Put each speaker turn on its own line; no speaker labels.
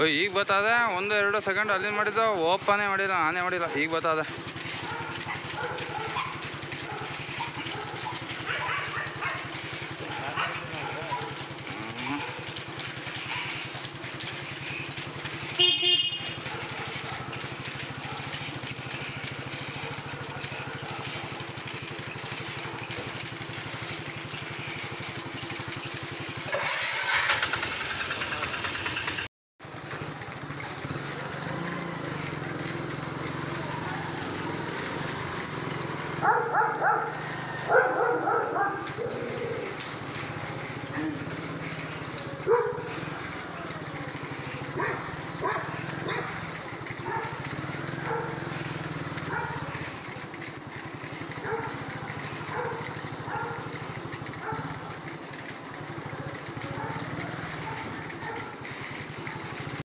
ಓಯ್ ಈಗ ಬರ್ತದೆ ಒಂದು ಎರಡು ಸೆಕೆಂಡ್ ಅಲ್ಲಿಂದ ಮಾಡಿದ್ದು ಓಪನೇ ಮಾಡಿಲ್ಲ ನಾನೇ ಮಾಡಿಲ್ಲ. ಈಗ ಬರ್ತದೆ